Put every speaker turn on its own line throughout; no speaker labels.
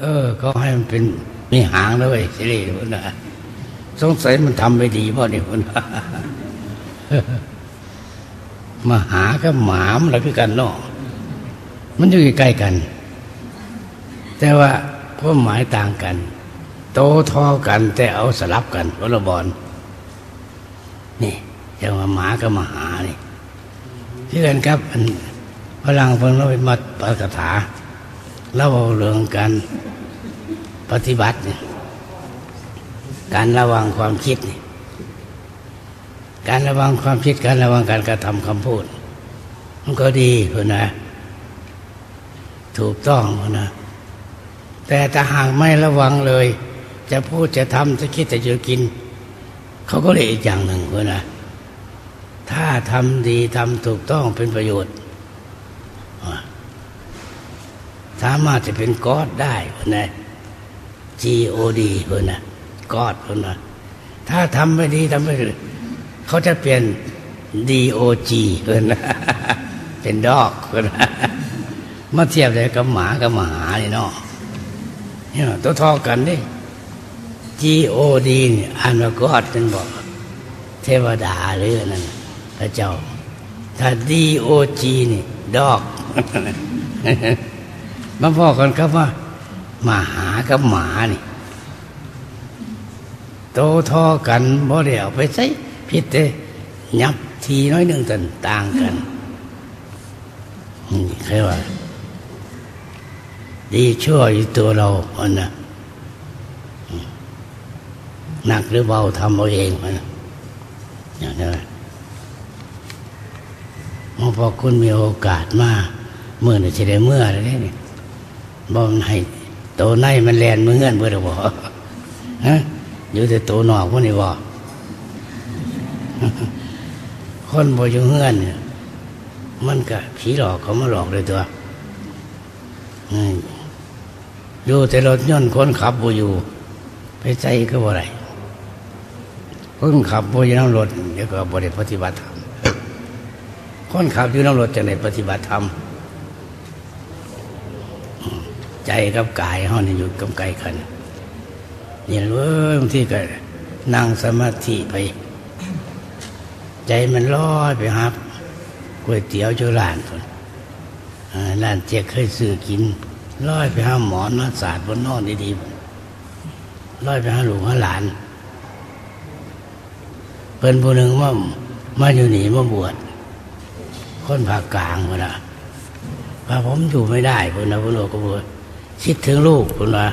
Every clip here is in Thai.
เออเขาให้มันเป็นมีหางด้วยสิริพุนนะสงสัยมันทำไปดีพราะนี่พุนนะมาหากับหมามอะไรคือกันเนาะมันอยู่ใกล้กัน แต่ว่าความหมายต่างกัน โตทอกันแต่เอาสลับกันวรบอลนี่จะมาหมากับมาหานี่ที่กันครับพลังเพิ่งเราไปมาปกถา เล่าเรื่องการปฏิบัติเนี่ยการระวังความคิดนี่การระวังความคิดการระวังการกระทำคำพูด มันก็ดีคุณนะ ถูกต้องคุณนะ แต่ถ้าหากไม่ระวังเลย จะพูดจะทำจะคิดจะจะกิน เขาก็เลยอีกอย่างหนึ่งคุณนะ ถ้าทำดีทำถูกต้องเป็นประโยชน์ สามารถจะเป็นกอดได้คนนะ G O D คนนะกอดคนนะถ้าทำไม่ดีทำไม่ดีเขาจะเปลี่ยน D O G คนนะเป็นดอกคนนะมาเทียบเลยกับหมากับหมานี่เนาะเนี่ยตัวทอกันนี่ G O D นี่อ่านว่ากอดนั่นบอก เทวดาหรือนั่นพระเจ้า ถ้า D O G นี่ ดอก มาพ่อกันครับว่ามาหากับหมานี่ โตทอกันบ่เดียวไปใส่พิษเตยับทีน้อยหนึ่งตันต่างกันนี่ใครว่า ดีชั่วอยู่ตัวเราอันนะหนักหรือเบาทำเอาเองมันอย่างนี้มอพอคุณมีโอกาสมาเมื่อเนี่จะได้เมื่ออะไรนี่ บ่มันให้โตในมันแลนมือเงื่อนเบื่อบ่ฮะอยู่แต่โตนอกพวกนี้บ่คนบ่อยู่เงื่อนเนี่ยมันก็ผีหลอกเขามาหลอกเลยตัวอยู่แต่รถยนต์คนขับบ่อยู่ ไปใจก็บ่ไรคนขับบ่อยู่น้ำรถเดี๋ยวก็บ่ได้ปฏิบัติธรรมคนขับอยู่น้ำรถจะไหนปฏิบัติธรรม ใจกับกายเขาเนี่ยอยู่กับไกลกันเนี่ยเว้ยบางทีก็นั่งสมาธิไป ใจมันลอยไปครับก๋วยเตี๋ยวจุฬานคนร้านเจ๊เคยซื้อกินลอยไปหาหมอนมาศาสตร์บนนอนดีๆลอยไปหาหลวงหาหลานเป็นผู้หนึ่งว่ามาอยู่หนีมาบวชคนภาคกลางคนละพาผมอยู่ไม่ได้คนนะคนโลก็บวช คิดถึงลูกคุณว่า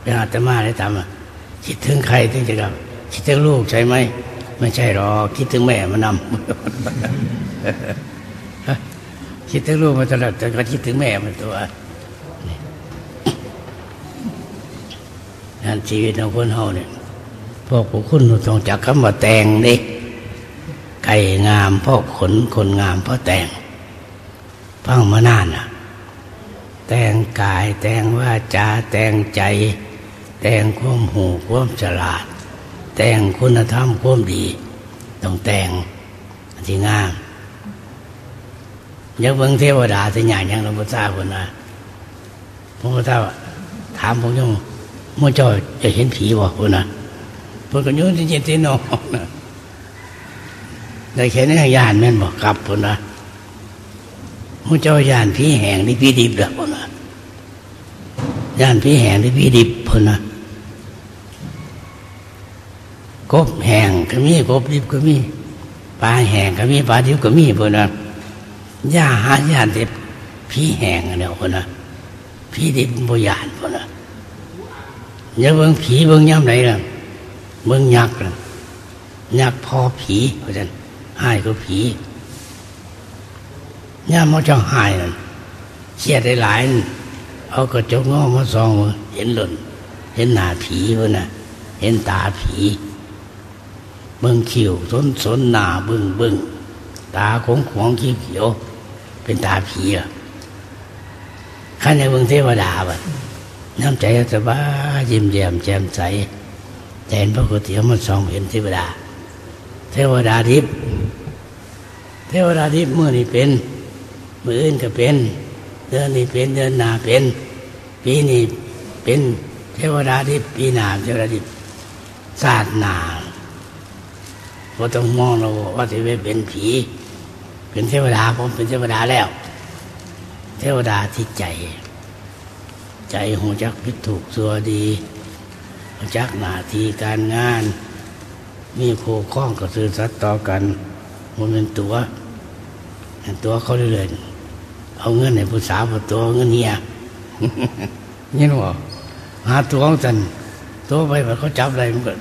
ไปหาตมาได้ทำคิดถึงใครถึงจะกลับคิดถึงลูกใช่ไหมไม่ใช่หรอกคิดถึงแม่มานำคิดถึงลูกมาตลอดแต่ก็คิดถึงแม่มันตัวนั่นชีวิตของคนเฮาเนี่ยพวกผู้คุณต้องจักคำว่าแต่งนี่ไก่งามพราะขนคนงามพราะแต่งฟังมานานอะ แต่งกายแต่งว่าจาแต่งใจ แต่งความหูความฉลาด แต่งคุณธรรมความดี ต้องแต่งที่งามยังเบิ่งเทวดาที่ใหญ่ยังหลวงพ่อทราบคนนะหลวงพ่อทราบถามผมยังมื่อเจ้าจะเห็นผีบ่คนนะเพิ่นก็ยืนที่เย็นที่นอนนะได้แค่นี้ยานแม่นบอกกลับคนนะ มุเจ้ายานพี่แห่งที่พี่ดิบเด้อพ่นะยานพี่แห่งที่พี่ดิบพ่นะกบแห่งก็มีกบดิบก็มีปลาแห่งก็มีปลาดิบก็มีพ่นะย่าหายานที่พี่แห่งเนี่ยพ่นะพี่ดิบบ่ยานพ่นะอย่าเบิ่งผีเบิ่งย่ำไหนล่ะเบิ่งยักษ์ล่ะยักษ์พอผีเพราะฉะนั้นให้ก็ผี ย่ามันจะหายนั่นเชียดได้หลายเอากระจกงอมาส่องเห็นหล่นเห็นหน้าผีวะนะเห็นตาผีเบิ้งคิ้วสนสนหน้าเบิ้งเบิ้งตาของขวงขี้เขียว เป็นตาผีอะข้าในเบิ้งเทวดาบ่น้ำใจสบายยิ้มแย้มแจ่มใสใจเห็นพระกุฏิมันส่องเห็นเทวดา เทวดาทิพย์เทวดาทิพย์เมื่อนี้เป็น มืออื่นก็เป็น เดือนนี้เป็นเดือนหน้าเป็น ปีนี้เป็นเทวดาที่ปีหนาเทวดาที่ศาสตร์นาพอต้องมองเราว่าจะไปเป็นผี เป็นเทวดาผมเป็นเทวดาแล้ว เทวดาที่ใจ ใจหูจักพิถูกสัวดีหูจักหน้าที่การงาน มีโคข้องกับสื่อสัตว์ต่อกันมันเป็นตัวตัวเขาเรื่อย เอาเงินในผู้สาวตัวเงินเนียนี่หนูหาตัวของจันตัวไปแบบเขาจับอะไรมันก็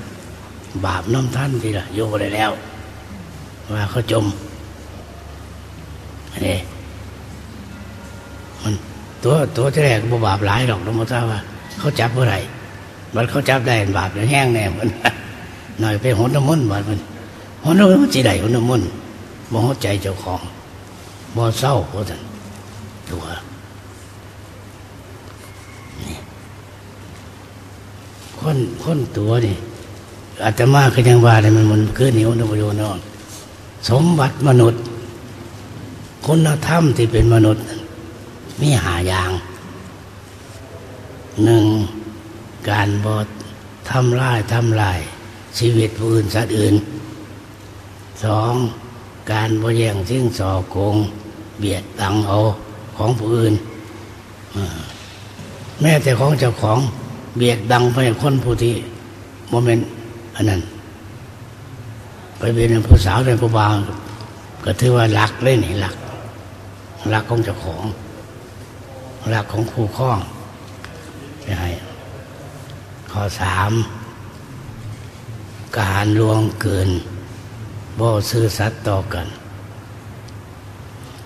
บาปน้ำท่านทีละโยกได้แล้ว ว่าเขาจมอันนี้มันตัวตัวที่แรกบ่บาปหลายหรอกน้องมทราว่า เขาจับเมื่อไหร่มันเขาจับได้บาปแห้งแน่มันหน่อยไปหนน้ำมันบาดมันหนน้ำมันจีได้หนน้ำมันบ่หัวใจเจ้าของบ่เศร้าเพราะท่าน ตัวคนคนตัวนี่อาตมาคือยังว่าเลยมันมันคือนิ้วนุบโยนอนสมบัติมนุษย์คุณธรรมที่เป็นมนุษย์ มีหาอย่างหนึ่งการบอดทำลายทำลาย ชีวิตผู้อื่นสัตว์อื่นสองการบ่แย่งทิ้งสอโกง เบียดบังเอา ของผู้อื่น แม้แต่ของเจ้าของเบียดบังไปคนผู้ที่โมเมนต์อันนั้น ไปเป็นผู้สาวเป็นผู้บ่าวก็ถือว่ารักเลยนี่รักรักของเจ้าของรักของคู่ข้องใช่ข้อสามการลวงเกินบ่ซื่อสัตย์ต่อกัน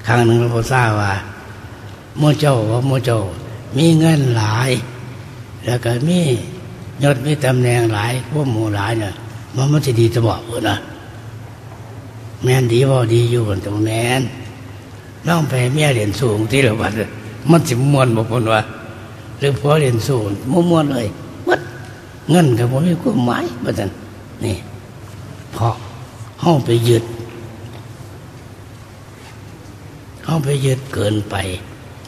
ครั้งหนึ่งหลวงพ่อทราบว่า มเจ้าว่าโมเจ้า มีเงินหลาย แล้วก็มียศมีตำแหน่งหลายพวกหมู่หลายเนี่ยมันมันจะดีจะบอกนะแม่นดีบ่ดีอยู่กันตรงแม่นน้องไปเมียเรียนสูงที่ราบัดมันสิมวนบอกคนว่า หรือพอเรียนสูงมั่วเลยวัดเงินกับผมมีความหมายบัดนั้นนี่พราะห้องไปยึดห้องไปยึดเกินไป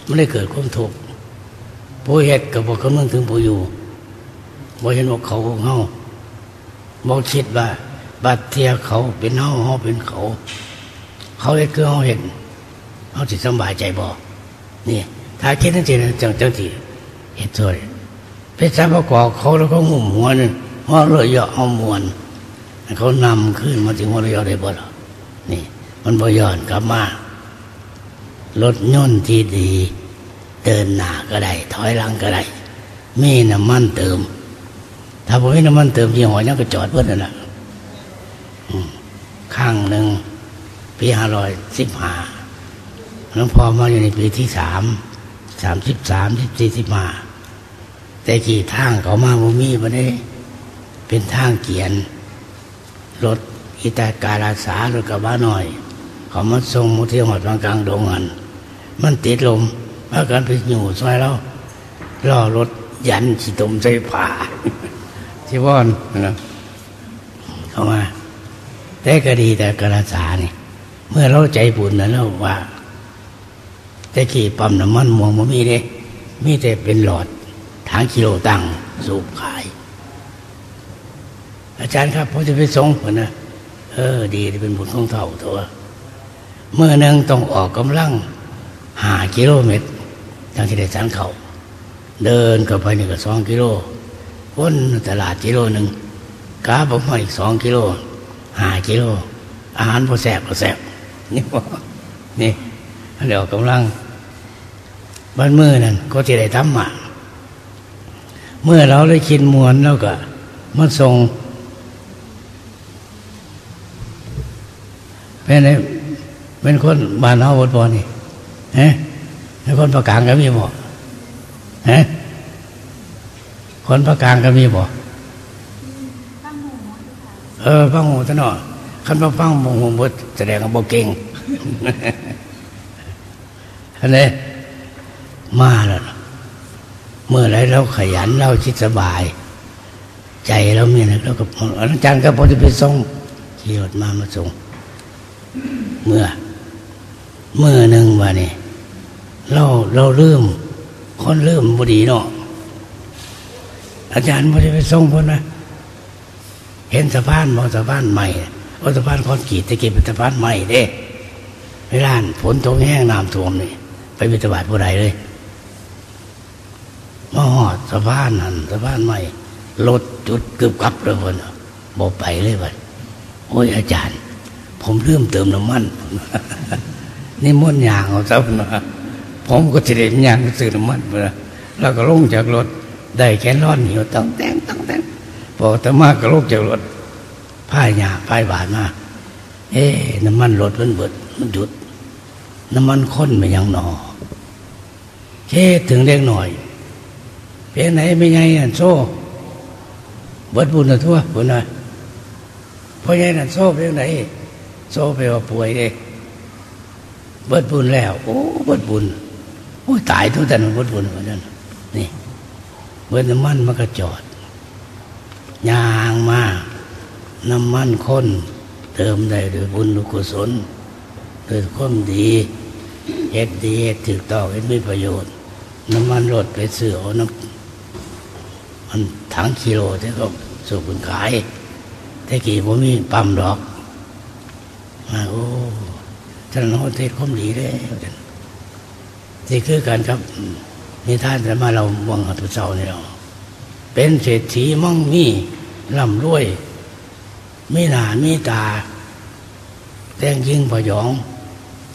ไม่ได้เกิดความทุกข์ผู้เหตุกับบอกคำนึงถึงผู้อยู่บ่เห็นว่าเขาของเฮาบอกคิดว่าบัดเทียเขาเป็นเฮาเฮาเป็นเขา เขาเห็นคือเฮาเห็นเฮาจิตสบายใจบอกนี่ถ้าคิดนั่นจริงจังจังที่เห็นตัวเป็นสาวกอเขาแล้วก็งุ่มหัวนึงหัวเรือยาะเอามวนเขานำขึ้นมาถึงหัวเรือได้บ่หรอนี่ มันบ่ย้อนกลับมา รถยนต์ที่ดี เดินหน้าก็ได้ถอยหลังก็ได้มีน้ำมันเติม ถ้าผมมีน้ำมันเติมยี่ห้อนี้ก็จอดเพื่อนนั่นแหละข้างหนึ่งปีห้าร้อยสิบห้าหลวงพ่อมาอยู่ในปีที่สามสามสิบสามสิบสี่สิบห้าแต่กี่ทางเขามาบ่มีมาได้เป็นทางเกียนรถอิตาการาสารถกระบะหน่อย เขามาส่งมุที่หอดบางกลางดงหัน มันติดลมอาการไปอยู่ซอยแล้วล่อรถยันขีตมใจผ่าที่ว่อนนะเข้ามาแต่ก็ดีแต่กระสาเนี่ยเมื่อเราใจบุญนะเราว่าแต่ขี่ปั๊มน้ำมันมองมันมีเด้มีแต่เป็นหลอดทางกิโลตังสูบขาย อาจารย์ครับผมจะไปส่งคนนะเออ ดีเป็นบุญของเท่าตัวเมื่อนึงต้องออกกำลัง หากิโลเมตรทางที่ได้สันเขาเดินกับไปหนึ่งกับสองกิโลวนตลาดกิโลหนึ่งกาผมมาอีกสองกิโลหากิโล อาหารพอแสบพอแสบนี่ว่านี่เดี๋ยวกำลังบ้านมือนั่นก็จะได้ทำมาเมื่อเราได้กินมวนแล้วก็มันส่งเป็นเป็นคนบ้านเฮาบดบอนี่ ฮ้เป็นคนประกางก็มีบ่เฮ้คนประกางก็มีบ่เออฟังหูตะหนอคันมาฟังมงหูบดแสดงว่าบ่เก่งอันนี้มาแล้วเมื่อไรเราขยันเราคิดสบาย ใจเราเนี่ยนะเราก็อาจารย์ก็พอจะไปส่งขี่รถมามาส่ง เมื่อ เมื่อหนึ่งวันนี้ เราเราเริ่มคนเริ่มบดีเนาะอาจารย์ไม่ได้ไปส่งคนนะเห็นสะพานมองสะพานใหม่ว่าสะพานคอนกรีตตะกี้เป็นสะพานใหม่เด้ไม่ร้านฝนตกแห้งน้ำท่วมนี่ไปบิณบาตผู้ใดเลยมาหอดสะพานนั่นสะพานใหม่รถจุดเกือบกับเลยคนบอกไปเลยวันโอ้ยอาจารย์ ผมเริ่มเติมน้ำมันนี่ม้วนยางเอาซะนะ ผมก็จะเด็นยางซื้อน้ำมันไปแล้วก็ลงจากรถได้แค่ร้อนหิวต้องแต่งต้องแต่งพอตมาก็ลงจากรถพายยาพายบาดมาเอ๊น้ำมันรถมันเบิดมันหยุด น้ำมันข้นไปยังหนอเค่ถึงเล็กหน่อยเพียงไหนไม่ไงอันโซ่เบิดบุญทั่วบุญหน่อยเพราะไงนั่นโซ่เพียงไหนโซ่ไปว่าป่วยเองเบิดบุญแล้ว โอ้เบิดบุญ โอ้ยตายทุกท่านเบิดบุญเหมือนกันนี่เบิดน้ำมันมันก็จอดยางมาน้ำมันข้น เติมได้ด้วยบุญกุศลด้วยความดีเฮ็ดดีเฮ็ดถึกต้องเฮ็ดมีประโยชน์ น้ำมันรถไปซื้อเอาน้ำมันถังกิโลที่เขาสูบขายแต่กี่ผมมีปั๊มดอกมาโอ้ท่านโน้เทศคมดีเลย นี่คือการครับนี่ท่านจะมาเราวังอัตุเจ้านี่เรา เป็นเศรษฐีมั่งมีร่ำรวย มีหนามีตา แต่งยิ่งพยอง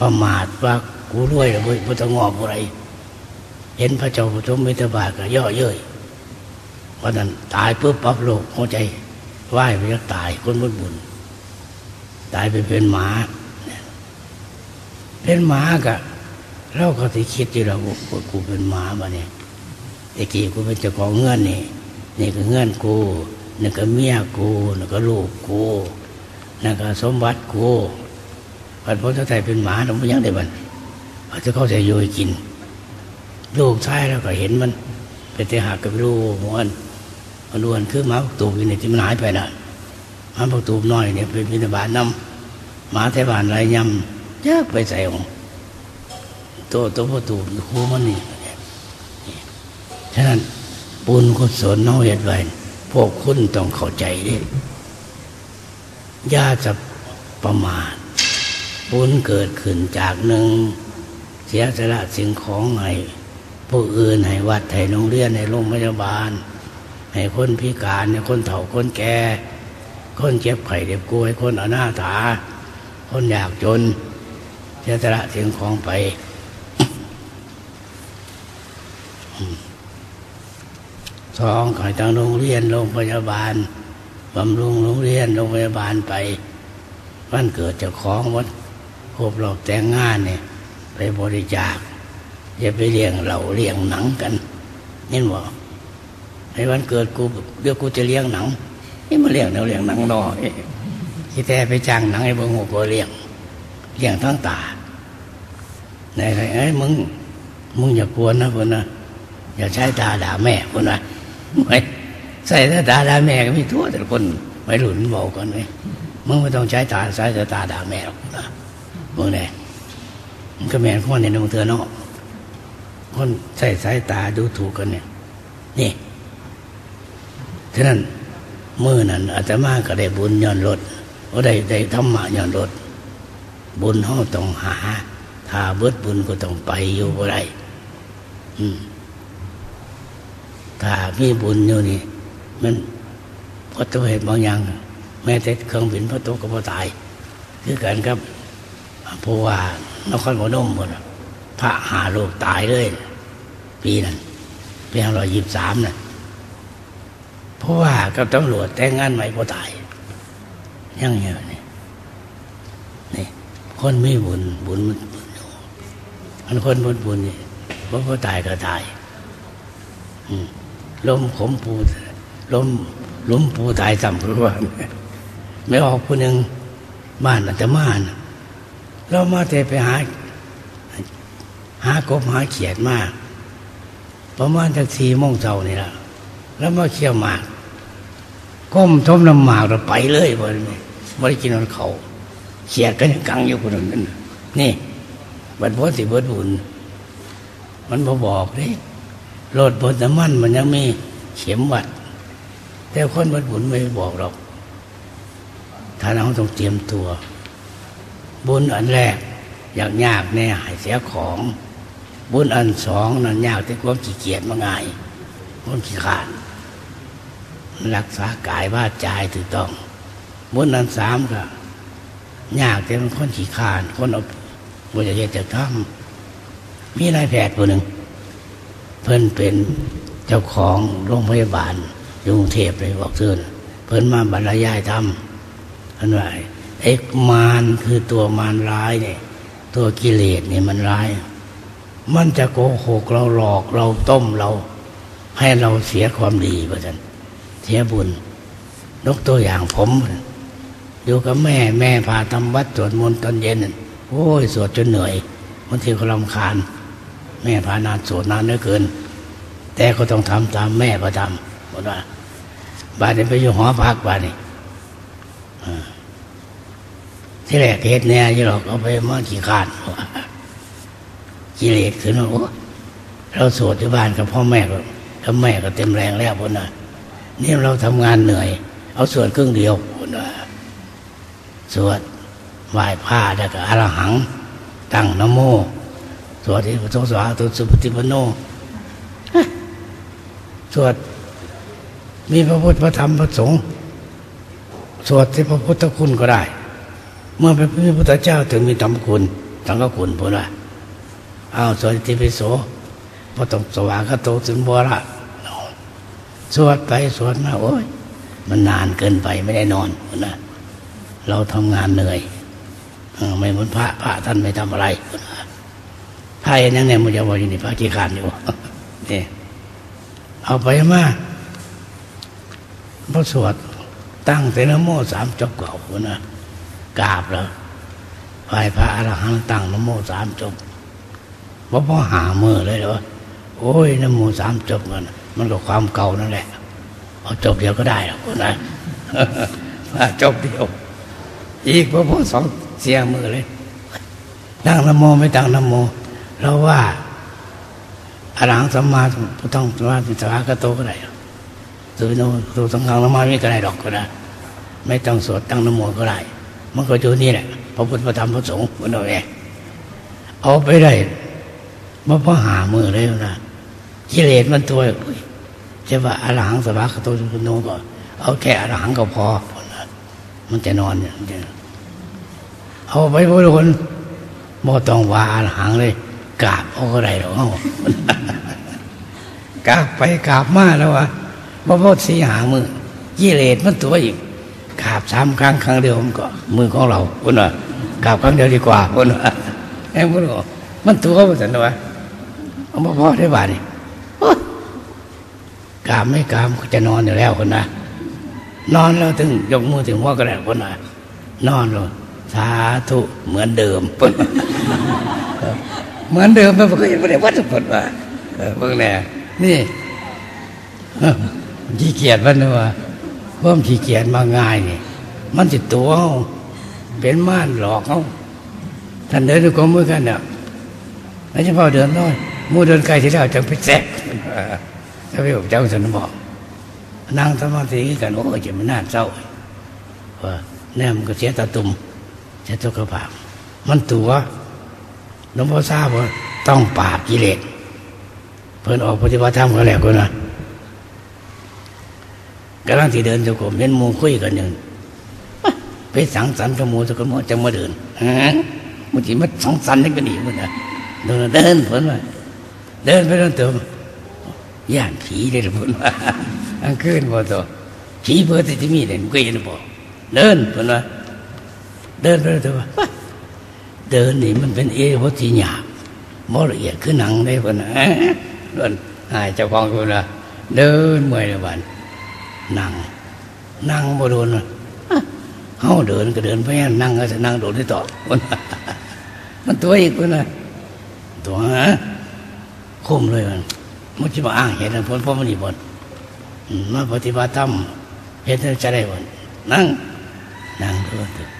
ประมาทว่ากูรวยหรือพุทธงอบอะไร เห็นพระเจ้าพระชมมิตรบาทก็ย่อเย้ยวันนั้นตายปุ๊บปั๊บโลกหัวใจไหวไปแล้วตายคนบุญบุญ ตายไปเป็นหมา เป็นหมากะ เราก็ติคิดที่เรากูเป็นหมาบ้าเนี่ยไอ้กี้กูเป็นเจ้าของเงื่อนนี่นี่ก็เงื่อนกูนี่ก็เมียกูนี่ก็ลูกกูนี่ก็สมบัติกูพันพ้นถ้าไทยเป็นหมาเราไม่ยังได้บันอาจจะเข้าใจโยยกิน ลูกชายแล้วก็เห็นมันเป็นเตหักกับลูกมันมันวนคือหมาตูบอยู่ในที่มันหายไปน่ะหมาตูบน้อยเนี่ยเป็นพินาบาลน้ำหมาไทบานไรยำยากไปใส่ของ ตัวตัวประตูหูมันนี่ฉะนั้นปุญกุศลน้อยเหตุไว้พวกคุณต้องเข้าใจดิย่าจะประมาทบุญเกิดขึ้นจากหนึ่ง เสียสละสิ่งของให้ผู้อื่นให้วัดให้โรงเรียนให้โรงพยาบาล ให้คนพิการให้คนเฒ่าคนแก่ คนเจ็บไข้เจ็บป่วยคนอนาถา คนอยากจน เสียสละสิ่งของไป สองขายทางโรงเรียนโรงพยาบาลบำรุงโรงเรียนโรงพยาบาลไปวันเกิดเจ้าของวัดครบรอบแต่งงานเนี่ยไปบริจาคอย่าไปเลี้ยงเราเลี้ยงหนังกันนี่บอกในวันเกิดกูเดี๋ยวกูจะเลี้ยงหนังนี่มาเลี้ยงเราเลี้ยงหนังนอที่แต่ไปจ้างหนังให้บงหัวกูเลี้ยงเลี้ยงทั้งตาในไรไอ้มึงมึงอย่ากวนนะคนนะอย่าใช้ตาด่าแม่คนนะ ไม่ใส่ตาด่าแม่ก็มีทั่ว แต่คนไม่หลุนบอกกันไหมมึงไม่ต้องใช้ตาใช้ตาด่าแม่หรอกนะมึงเนี่ยมันก็แม่คนเนี่ยมึงเตือนเนาะคนใส่สายตาดูถูกกันเนี่ย นี่ฉะนั้นเมื่อนั้นอาตมาก็ได้บุญย้อนรถก็ได้ได้ธรรมะย้อนรถบุญห้องต้องหา ถ้าเบิดบุญก็ต้องไปอยู่บ่ได้อืม ถ้ามีบุญอยู่นี่ มันพอตัวเหตุบางอย่าง แม้แต่เครื่องบินพระตัวก็พอตาย คือกันครับเพราะว่านครพนมหมดพระหาโลกตายเลย ปีนั้นปีห้าร้อยยี่สิบสามนะเพราะว่ากับตำรวจแต่งงานใหม่พอตายยังเยอะนี่นี่คนไม่บุญบุญมันบุญอยู่มันคนบุญบุญนี่เพราะพอตายก็ตาย อืม ล้มขมปูล้มล้มปูตายต่ำคือว่าไม่ออกคนหนึ่งบ้านอาจจะมานเรามาแต่ไปหา หากบหาเขียดมาก ประมาณจากสี่โมงเช้านี่ละแล้วมาเคี่ยวหมากก้มทมน้ำหมากเราไปเลยบ่ได้ไม่ได้กินนอนเขาเขียดก็ยังกังอยู่คนนั้นนี่บัดพอสิเบิดบุญมันบอบอกเล ยรถบนน้ำมันมันยังมีเข็มวัด แต่คนบัดบุญไม่บอกหรอกถ้าเราต้องเตรียมตัว บุญอันแรก อยากยากแน่หายเสียของ บุญอันสองนั้นยากแต่ความขี้เกียจมาง่ายความขี้ขานรักษากายว่าใจถูกต้องบุญอันสามก็ยากแต่มันคนขี้ขานคนเอาบุญจะจะทำมีนายแพทย์คนหนึ่ง เพิ่นเป็นเจ้าของโรงพยาบาลกรุงเทพเลยบอกเธอเพิ่นมาบรรยายธรรมท่านว่าไอ้มารคือตัวมารร้ายเนี่ยตัวกิเลสเนี่ยมันร้าย มันจะโกหกเราหลอกเราต้มเรา ให้เราเสียความดีประจันเสียบุญนกตัวอย่างผมอยู่กับแม่แม่พาทำวัดสวดมนต์ตอนเย็น โอ้ยสวดจนเหนื่อยบางทีก็รำคาญ แม่พานานสวดนานเหลือเกิน แต่ก็ต้องทำตามแม่ประทำบอกว่าบ้านนี้ไปอยู่หอพักบ้านนี้ที่แรกเหตุเนี่ยยี่หรอกเอาไปมาขี่ขานกิเลสขึ้นโอ้เราสวดที่บ้านกับพ่อแม่ก็กับแม่ก็เต็มแรงแล้วพนน่ะนี่เราทำงานเหนื่อย เอาสวดครึ่งเดียวพนน่ะสวดไหว้ผ้าแล้วก็อรหัง ตั้งนโม สวดที่พระสวาตุสุปฏิปโนสวดมีพระพุทธพระธรรมพระสงฆ์สวดที่พระพุทธคุณก็ได้ เมื่อเป็นพระพุทธเจ้าถึงมีธรรมคุณสังฆคุณพูดว่าเอาวสวดที่พิโสพอต้องสว่างก็โตถึงบัวละสวดไปสวดมาโอ้ยมันนานเกินไปไม่ได้นอนนะเราทำงานเหนื่อยไม่เหมือนพระพระท่านไม่ทำอะไรพระ เองนั่นเนี่ยมันจะบอกอยู่ในพระกีขานอยู่นี่ยเอาไปมาพระสวดตั้งแต่นโมสามจบเก่านะกราบแล้วไหว้พระอรหันต์ตั้งนโมสามจบเพราะพ่อหามือเลยเหรอโอ้ยนโมสามจบกันมันก็ความเก่านั่นแหละเอาจบเดียวก็ได้หรอกนะจบเดียว อีกพอพ่อสองเสียมือเลยตั้งนโมไม่ตั้งนโม เราว่าอรหังสัมมาพุทธังสัมมาสัมมาก็โตก็ได้สุโนสุสังฆังนมาไม่ก็ได้ดอกก็ได้ไม่ต้องสวดตั้งนโมก็ได้มันก็อยู่นี่แหละพระพุทธพระธรรมพระสงฆ์มันเอาเองเอาไปได้มาพอหามือเลยนะกิเลสมันตัวจะว่าอรหังสัมมาโตสุโนก็เอาแค่อรหังก็พอมันจะนอนเนี่ยเอาไปพวกคนบ่ต้องว่าอรหังเลย กราบเอาก็ได้หรอกกราบไปกราบมาแล้ววะบ่พอสีหามือกิเลสมันตัวอีกกราบสามครั้งครั้งเดียวมันก็ มือของเราคุณว่ากราบครั้งเดียวดีกว่าคุณว่าแอ้คุณบอกมันตัวมันสันวะเอาบ่พอได้บาดนี่กราบไม่กราบจะนอนอยู่แล้วคนนะนอนแล้วถึงยกมือถึงหัวกระแดกคนนะนอนเลยสาธุเหมือนเดิม เหมือนเดิมไม่เคยเห็นไม่ได้วัดสุดว่าเพิ่งแน่นี่ขี้เกียจมันว่าเพิ่มขี้เกียจมาง่ายนี่มันจิตตัวเป็นม่านหลอกเขาท่านเดินด้วยความมือกันเนี่ยแล้วเฉพาะเดินน้อยมูเดินไกลที่แล้วจะไปแจกถ้าพี่ผมเจ้าสันบอกนั่งสมาธิกันโอ้ยจะมันน่าเศร้าว่าแน่มันก็เสียตาตุ่มเสียตุกภาพมันตัว หลวงพ่อทราบว่าต้องปราบกิเลสเพิ่นออกปฏิบัติธรรมก็แล้วกันนะกำลังที่เดินจะกรมเห็นมูคุยกันหนึ่งไปสังสรรค์กับมูจะกันมูจะมาเดินมันจีมันสังสรรค์ให้กันอีกมันนะเดินเดินเพิ่นว่าเดินไปเดินเติมย่านผีเลยเพิ่นว่าอันคืนบ่ตัวผีเพื่อที่มีเด่นก็เห็นบ่เดินเพิ่นว่าเดินไปเดินว่า เดินนี่มันเป็นเอวัติหยาบมละเอียดคือหนังได้เพิ่นนะเดินหายเจ้าของเพิ่นว่าเดินเมื่อยละบันนั่ง นั่งบ่โดนเฮาเดินก็เดินไปนั่งก็จะนั่งโดนที่ต่อมันตัวอีกเพิ่นนะตัวฮะคุมเลยมันมันจะมาอ้างเหตุผลเพราะมันอีบนมาปฏิบัติธรรมเหตุจะได้บนนั่งนั่งด้วย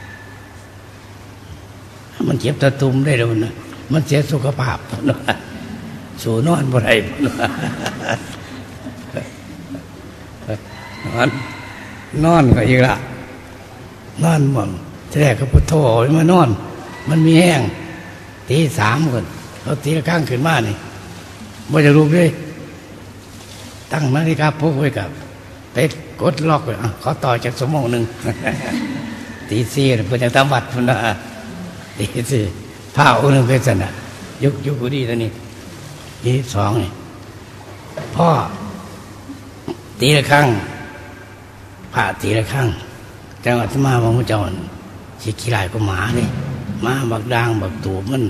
มันเจ็บตะตุ่มได้แล้วนะมันเสียสุขภาพนะสูนอนบ่ได้นอนนอนก็อีกละนอนม่งแรกก็พุทโธมานอน มันมีแห้งตีสามคนเราตีข้างขึ้นมานี่ว่จะรู้เลยตั้งนาฬิกาพกไว้กับไปกดล็อกเลยขอต่อจากสมองหนึ่งตีสี่เพื่อจะทำวัดพุนนะ ตีสี่ผ้าองค์หนึ่งเป็นสนะยุกยุกดีแล้วนี่ทีสองนี่พ่อ ตีละครั้งผ่าตีละครั้งจังหวัดมาบางพระเจ้าสิขี้ลายก็หมานี่มาบักดางบักตูมัน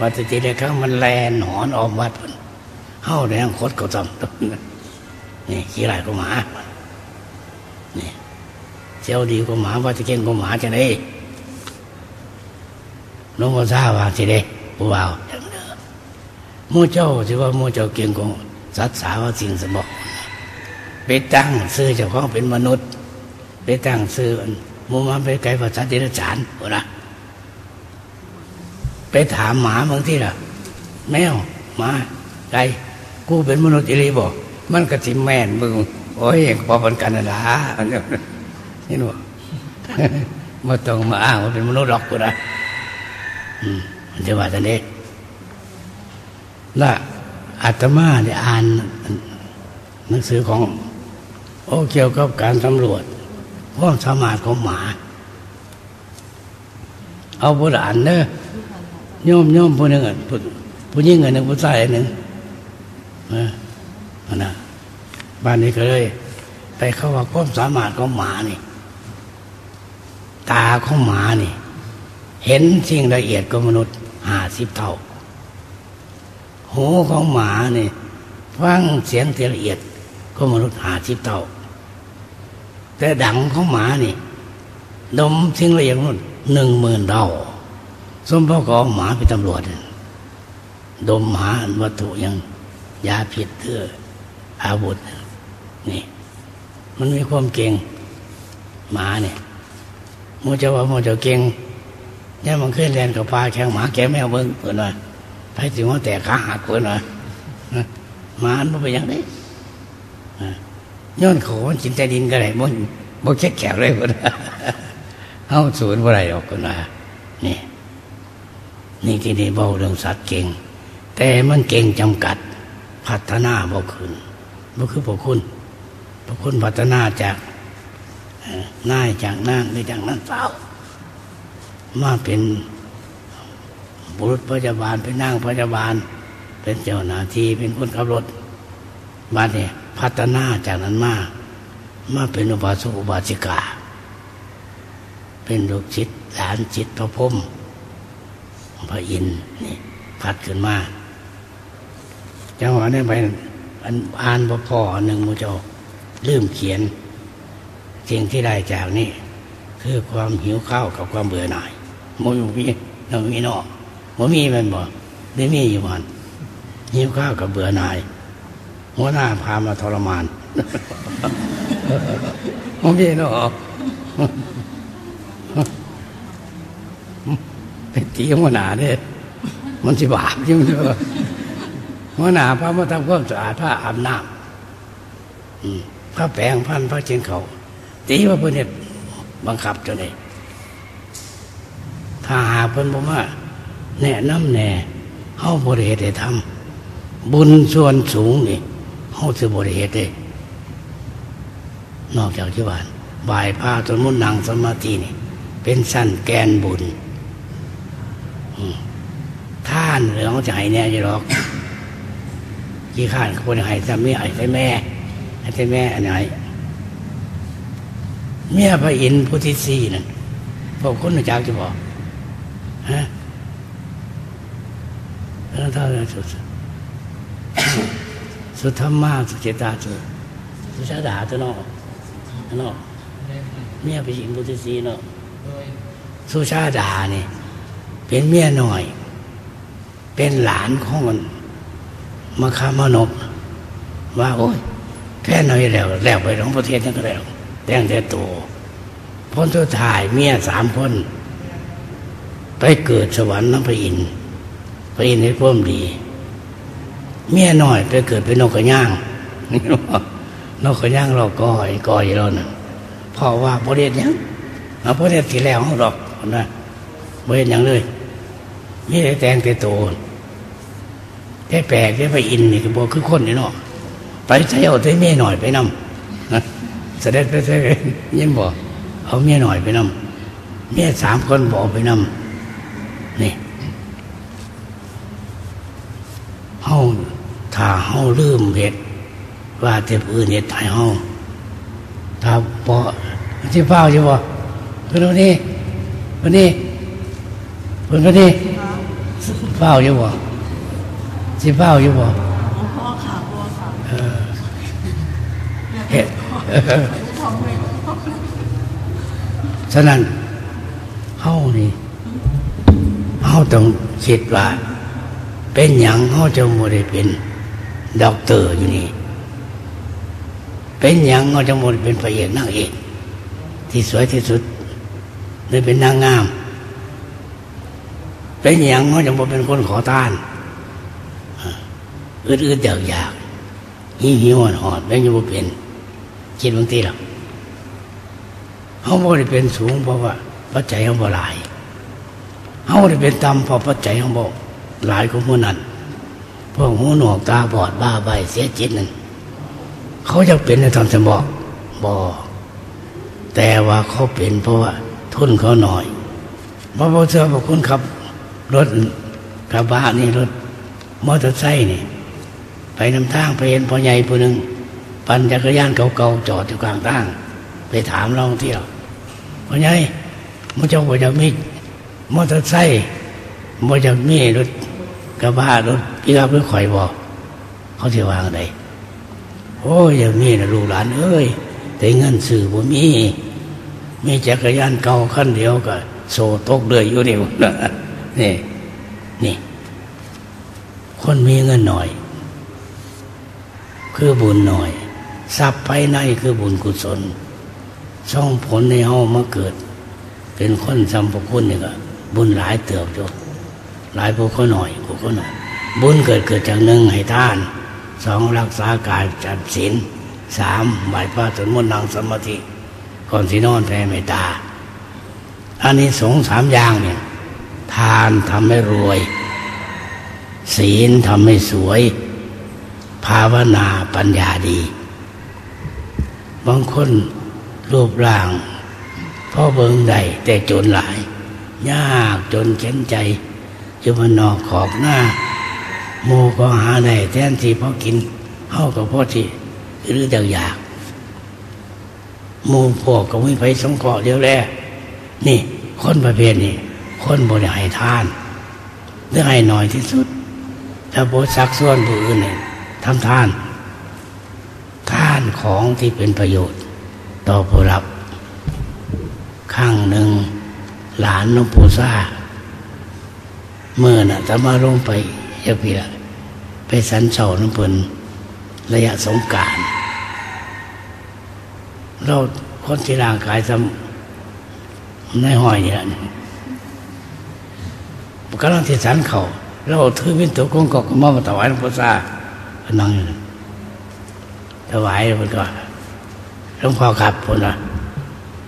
วัดตีละครั้งมันแลนหอนออกวัดเฮ้าแดงคดเขาทำนี่ขี้ลายก็หมานี่เจ้าดีก็หมาว่าจะเก่งก็หมาจะได้ น้องมาทราบว่าจะได้ผู้บ่าวจังเด้อมู่เจ้าที่ว่ามู่เจ้าเก่งก็สัตว์สาวสิ่งสมบอกไปตั้งซื้อเจ้าของเป็นมนุษย์ ไปตั้งซื้อมูมันไปไกลภาษาเดรัจฉานโอ้นะไปถามหมาบางที่ล่ะ แมวหมาไก่กูเป็นมนุษย์อิริบอกมันก็จิแม่นมึงโอ้ยพอพันกันนะล่ะนี่หนูมาต้องมาอ้างว่าเป็นมนุษย์หรอกกูนะ มันจะว่าแต่เด็กละอาตมาได้อ่านหนังสือของ โอ้เกี่ยวกับการสำรวจความสามารถของหมา เอาโบราณเนอะโยมโยมผู้หนึ่งผู้ผู้ยิ่งอันหนึ่งผู้ชายอันหนึ่งนะนะบ้านนี้ก็เลย ไปเข้าว่าความสามารถของหมานี่ ตาของหมานี่ เห็นสิ่งละเอียดกว่ามนุษย์ห้าสิบเท่า หูของหมาเนี่ยฟังเสียงที่ละเอียดก็มนุษย์หาชิบเท่า แต่ดังของหมานี่ดมสิ่งละเอียดมนู่นหนึ่งหมื่นเท่าสมพ่อก็หมาเป็นตำรวจ ดมหาวัตถุยังยาผิดเถื่ออาวุธนี่ มันมีความเก่งหมาเนี่ยมูเจ้าว่ามูเจ้าเก่ง เนี่มันขึ้นเรียนกับปลาแข่งหมาแกแมวเบิ้งเปิดหน่อยไปถึงว่าแต่ขาหักเปิดหน่อยมาอันมันเป็นอย่างนี้ย้อนโขนจินใจดินก็ได้มันบ่แค่แขวเลยเปิดเอาศูนย์อะไรออกกันมานี่นี่ที่นี่เบาเรื่องสัตว์เก่ง แต่มันเก่งจำกัด พัฒนาบ่ขึ้นบ่คือพวกคุณพวกคุณพัฒนาจากนายจากนั่งหรือจากนั้นเปล่า มาเป็นบุรุษพยาบาลเป็นนั่งพยาบาล เป็นเจ้าหน้าที่เป็นคนขับรถบ้านเนี่ยพัฒนาจากนั้นมามาเป็นอุบาสกอุบาสิกา เป็นลูกจิตหลานจิตพระพรมพระอินนี่พัดขึ้นมาจังหวะนี้ไปอ่านพอพอหนึ่งมูเจ้าลืมเขียนสิ่งที่ได้จากนี่คือความหิวข้าวกับความเบื่อหน่าย มมีเรามีนอกมันมีมันบอกได้มีอยู่มันหิวข้าวกับเบื่อหน่าย หัวหน้าพามาทรมานมันมีนอกเป็นตีหัวหน้าเด้มันสิบาปยิ่งเด้อหัวหน้าพามาทำความสะอาดผ้าอาบน้ำผ้าแปรงพันผ้าเช็นเขาตีว่าเพื่อนเนี่ยบังคับจนเองถ้ากเพิ่นบอกว่าแนะนำแน่เฮาบริเหตุได้ทำบุญส่วนสูงนี่เฮาจะบริเหตุได้นอกจากที่ว่าบ่ายผ้าจนมุนนังสมาธินี่ เป็นสั้นแกนบุญท่านเหลืองจะให้แน่จะหรอกกี่ข้านคนให้จะไม่ให้ใช่แม่ให้ใช่แม่อันไหนเมียพระอินทร์พุทธิสีนั่นพวกคนจากจะบอก ฮะแล้วท่าสุดสุดธรรมะสุเจตาสุสุชาดาตัวนอกนอกเมียไปหญิงบุตรสีเนาะสุชาดาเนี่ยเป็นเมียหน่อย เป็นหลานของมันมาคามานบว่าโอ้ยแค่น้อยแล้ว แล้วไปของประเทศนั่นก็แล้วแต่งแต่ตัวพ้นตัวถ่ายเมียสามคน ไปเกิดสวรรค์น้ำพระอินทร์พระอินทร์ให้พ่มดี เมียน้อยไปเกิดเป็นนกกระย่างเราก็ย่างเราก้อยก้อยเราน่ะเพราะว่าบริเวณยังเอาบริเวณที่แล้วเขาดอกนะบริเวณยังเลยมีแต่แตงแต่โตแต่แปลกแต่ไปอินนี่ก็บอกคือคนนี่เนาะไปใช้เอาแต่เมียหน่อยไปนำนะเสด็จไปเสด็จยังบอกเอาเมียหน่อยไปนำเมียสามคนบอกไปนำ นี่เฮาถ้าเฮาลืมเหตุว่าแต่อื่นเหตุตายเฮาถ้าพอที่เฝ้าใช่บ่เพิ่นวันนี้วันนี้เพิ่นวันนี้เฝ้าอยู่บ่สิเฝ้าอยู่บ่
พ่อค่ะพ่อค่ะ
เฮ็ดฉะนั้นเฮานี่ เฮาต้องคิดว่า เป็นหยังเฮาจะบ่ได้เป็นด็อกเตอร์อยู่นี่ เป็นหยังเฮาจะบ่ได้เป็นพระเอกนางเอกที่สวยที่สุดหรือเป็นนางงาม เป็นหยังเฮาจะบ่เป็นคนขอทานอ่าอืดๆอยากๆหิวหิวหอดๆแม่งจะบ่เป็นคิดบางทีหรอกเขาบ่ได้เป็นสูงเพราะว่าปัจจัยเขาบ่หลาย เขาได้เป็นต่ำเพระปัจจัยเขาบ่หลายของผู้นั้นพวกหูหนวกตาบอดบ้าใบเสียจิตนั่นเขาจะเป็นในทำสมบอกบ่แต่ว่าเขาเป็นเพราะว่าทุนเขาหน่อยพราะพอเชื่อบอกคุณขับ รถกระบะนี่รถมอเตอร์ไซค์นี่ ไปนำทางไปเห็นพ่อใหญ่ผู้หนึ่งปั่นจักรยานเก่าๆจอดอยู่กลางทาง ไปถามเราที่เราพ่อใหญ่มันจะบ่จะมี มอเตอร์ไซค์บ่จะมีรถกระบะรถพี่กับรถข่อยบอกเขาจะวางไดโอ้ยอย่ามีนะลูกหลานเอ้ยแต่เงินสื่อบ่มี มีจักรยานเก่าคันเดียวก็โซตกเดือยอยู่เดียวนี่นี่ คนมีเงินหน่อย คือบุญหน่อยทรัพย์ภายในคือบุญกุศลช่องผลในเฮามาเกิด เป็นคนสัมปคุณนี่ก็ บุญหลายเติบอยู่หลายพวกเขาหน่อยพวกเขาหน่อย บุญเกิดเกิดจากหนึ่งให้ทานสองรักษากายจัดศีลสามไหวพระสวดมนต์นั่งสมาธิก่อนสินอนแผ่เมตตาอันนี้สงส์สามอย่างเนี่ยทานทำให้รวย ศีลทำให้สวย ภาวนาปัญญาดี บางคนรูปร่างพ่อเบิงใดแต่จนหลาย ยากจนเข็นใจจะมานอกขอบหน้าโมก็หาได้แทนที่พอกินเฮากับพ่อที่หรือเดียวอยากหมูพวกก็ไม่ไปสงเคราะห์เดียวแลนี่ คนประเภทนี้คนบริหารทานหรือให้หน่อยที่สุด ถ้าโบสักส่วนผู้อื่นเนี่ยทำทาน ทานของที่เป็นประโยชน์ ต่อผู้รับข้างหนึ่ง หลานหลวงปู่ซ่าเมื่อน่ะจะมาลงไปเยอะพีละไปสันเสาน้ำเปินระยะสงการเราคนที่ร่างกายสำในห้อยเนี่ยกำลังที่สันเขาเราถือวินตัวกงกอกมามาถวายหลวงปู่ซ่าก็นั่งอยู่นั่นถวายมันก็หลวงพ่อครับผมนะ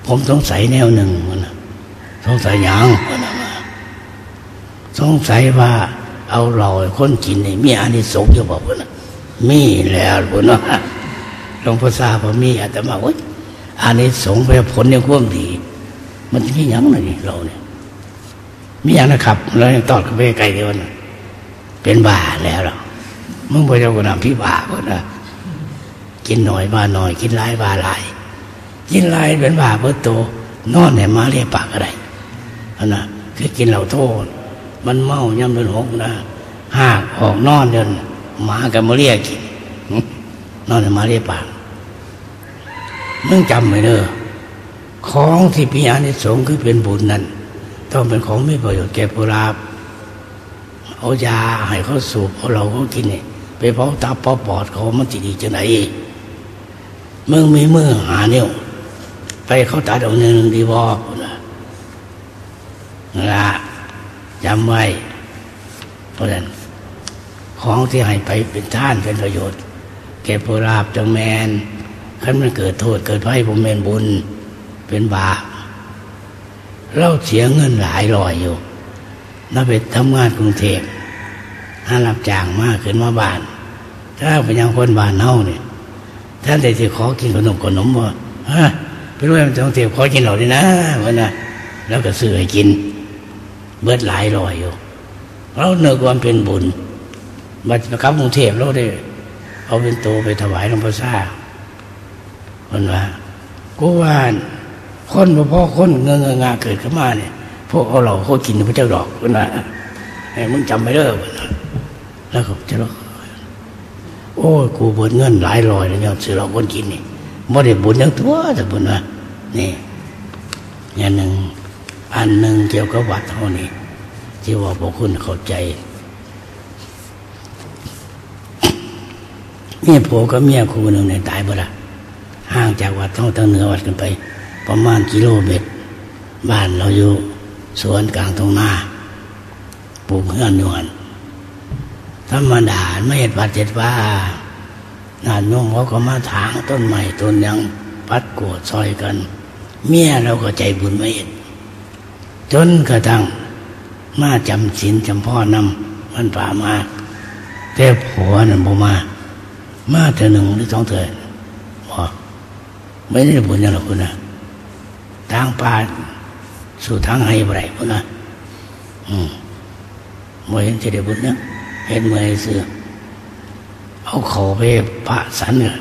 ผมสงสัยแนวหนึ่ง สงสัยหยังมันนะสงสัยว่า เอาเราให้คนกินนี่มีอานิสงส์อยู่บอกว่านะมีแล้วผมนะหลวงพ่อทราบว่ามีอาตมาว่าอานิสงส์ไปผลในความดี มันมีหยังไงนี่เราเนี่ยมีอย่างนะครับแล้วยังตอดกับไปไกลเดียวนะเป็นบาแล้วหรอมึงไปเจ้ากุนำพี่บาคนนะกินหน่อยบาหน่อย กินหลายบาหลายกินหลายเป็นบาเพื่อโตนอนเนี่ยมาเรียกปากอะไรอั นนะคือกินเหล้าโทษ มันเมาย่ำเดินหกนะหากออกนอนเดินหมากับมาเรียกินนอนมาเรียปากมึงจำไว้เด้อของที่พิอานิสงส์คือเป็นบุญนั้นต้องเป็นของไม่ประโยชน์แก่ผู้รับเอายาให้เขาสูบเอาเราเขากินเนี่ยไปเผาตับเผาปอดเขามันจะดีจังไหนมึงมีมือหาเนี่ยไปเขาตัดเอาเนื้อหนึ่งดีบอนะ ละจำไว้เพราะฉะนั้นของที่ให้ไปเป็นท่านเป็นประโยชน์แก่ผู้ราบจังแมนคันมันเกิดโทษเกิดภัยผมเป็นบุญเป็นบาปเราเสียเงินหลายร้อยอยู่เราไปทำงานกรุงเทพหารับจ้างมากขึ้นมาบ้าน ถ้าเป็นยังคนบ้านเน่าเนี่ยท่านใดที่ขอกินขนมขนมว่าฮะไปรู้ว่าต้องเทพขอกินหน่อยดีนะวะนน่ะแล้วก็ซื้อให้กิน เบิดหลายรอยอยู่เราเนื้อความเป็นบุญบัดกลับกรุงเทพเราได้ เอาเป็นโตไปถวายหลวงพ่อซ่าคนว่ากูว่าคนพ่อคนเงงงาเกิดขึ้นมาเนี่ยพวกเอาเราเขากินพระเจ้าดอกคนว่าไอ้มึงจำไม่เด้แล้วก็จะร้องโอ้ยกูเบิดเงินหลายรอยแล้วเนี่ยซื้อเราคนกินนี่ไม่ได้บุญยังตัวแต่บุญว่านี่อย่างหนึ่ง อันหนึ่งเกี่ยวกับวัดเท่านี้ ที่ว่าพวกคุณเข้าใจเมียผัวกับเมียคู่หนึ่งในตายบ่ละห่างจากวัดเท่าทางเหนือวัดกันไป ประมาณกิโลเมตร บ้านเราอยู่สวนกลางตรงหน้าปลูกเฮือนอยู่หันธรรมดาไม่เห็นวัดเจ็ดว่านานโยมเขาก็มาถางต้นใหม่ต้นยังพัดกวดซอยกัน เมียเราก็ใจบุญไม่เห็น จนกระทั่งมาจำศีลจำพ่อนำมันป่ามาแต่ผัวนั่นบ่มา มาเธอหนึ่งหรือสองเธอบอกไม่ได้บุญยังหรอกคุณนะทางป่าสู่ทางให้ไรพุ่นนะอืมบ่เห็นจะได้บุญนะเห็นเมื่อยเสือเอาขาไปพระสันเนี่ย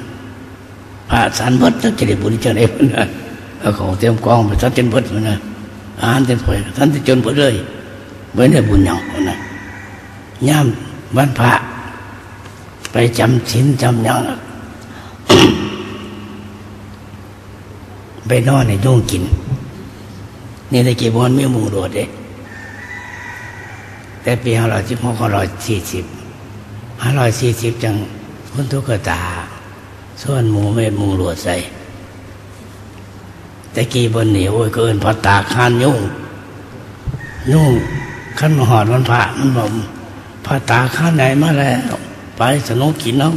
พระสันเบิดแล้วจะได้บุญจะได้พุ่นนะเอาขาเตรียมกองไปสันจนเบิดพุ่นนะ อาหารเต็มถ้วยสันจนเบิดเลยไม่ได้บุญยังพุ่นนะย่ามวันพระไปจำศีลจำยังไปนอนในโยงกิน นี่ในกีบอนไม่มูโดดเด้แต่ปีห้าร้อยสิบหกห้าร้อยสี่สิบห้าร้อยสี่สิบจังพ้นทุกตาส่วนหมูเม็ดมูหลวดใส่ แต่กีบนเหนียวเกินพอตาคานยุ่ง ยุ่งขั้นหอดมันพระมันบอกพระตาข้านไหนมาแล้วไปสนุกกินเนาะ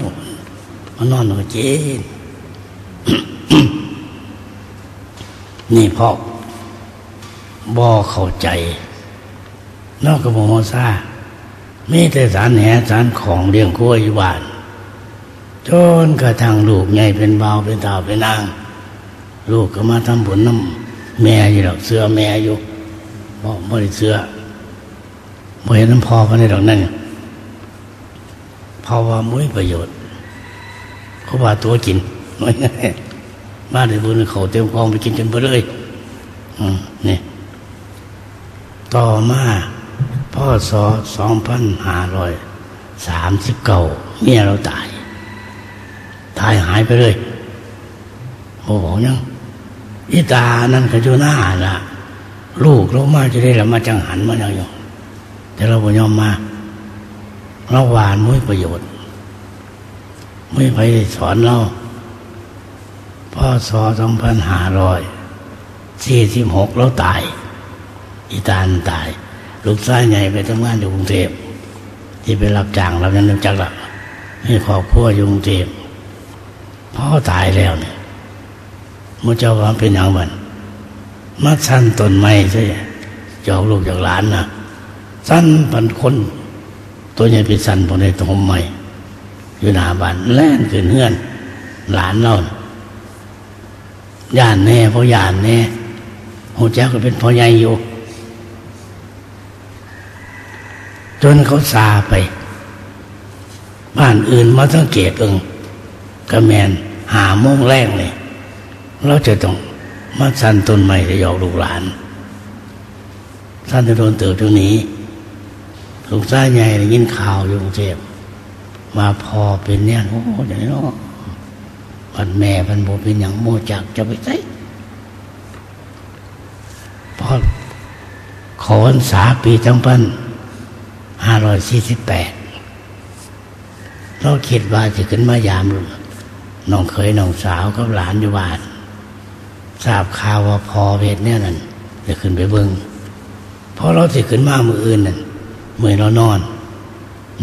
มันนอนหนูเจนนี่พ่อบ่เข้าใจ นอกกับโมซาไมีแต่สารแหสารของเลี้ยงกล้วยอยู่บ้าน จนกระทั่งลูกใหญ่เป็นเบาเป็นตาเป็นนาง ลูกก็มาทำผลน้ำแม่อยู่ดอกเสื้อแม่อยู่บอกไม่ได้เสื้อบ่เห็นน้ำพอกันในดอกนั่นเพราะว่ามุ้ยประโยชน์เขาว่าตัวกินบ้านในบุญเขาเต็มกองไปกินจนเบื่อเลยนี่ต่อมาพ่อสอสองพันห้าร้อยสามสิบเก้าเมียเราตาย ตายหายไปเลยโอ้โหยัง อีตานั่นก็อยู่หน้าละลูกเรามาจะได้ละมาจังหันมาอย่างยู่แต่เราบ่ยอมมาเราหวานมุ้ยประโยชน์ไม่ไปสอนเราพ่อสอสองพันห้าร้อยสี่สิบหกแล้วตาย อีตานตาย ลูกชายใหญ่ไปทำงานอยู่กรุงเทพที่ไปรับจ้างเรายังนึกจักละให้ครอบครัวอยู่กรุงเทพพ่อตายแล้วเนี่ย มุเจ้าว่าเป็นอย่างมันมาสั้นต้นไม้ใช่จอกลูกจากหลานนะสั้นพันคน ตัวใหญ่เป็นสั้นพอในตรงใหม่อยู่หน้าบ้านแล่นขึ้นเฮือน หลานเราย่านแน่เพราะย่านแน่หูแจ้ก็เป็นพ่อใหญ่อยู่ จนเขาซาไป บ้านอื่นมาสังเกตเองกระแมนหาโมงแรกเลย เราจะต้องมาสั้นต้นใหม่จะหยอกลูกหลานสั้นจะโดนเติบตรงนี้ลูกชายใหญ่ได้ยินข่าวอยู่กรุงเทพมาพอเป็นเนี่ยโอ้อย่างนี้เนาะพันแม่พันโบเป็นอย่างโมจักจะไปใส่พอขอวันษาปีจังพันห้าร้อยสี่สิบแปดเราคิดว่าจะขึ้นมายามน้องเคยน้องสาวกับหลานอยู่บ้าน ทราบข่าวว่าพอเพชรเนี่ยนั่นจะขึ้นไปเบิงพอเราสิขึ้นมามืออื่นนั่นเมื่อเรานอน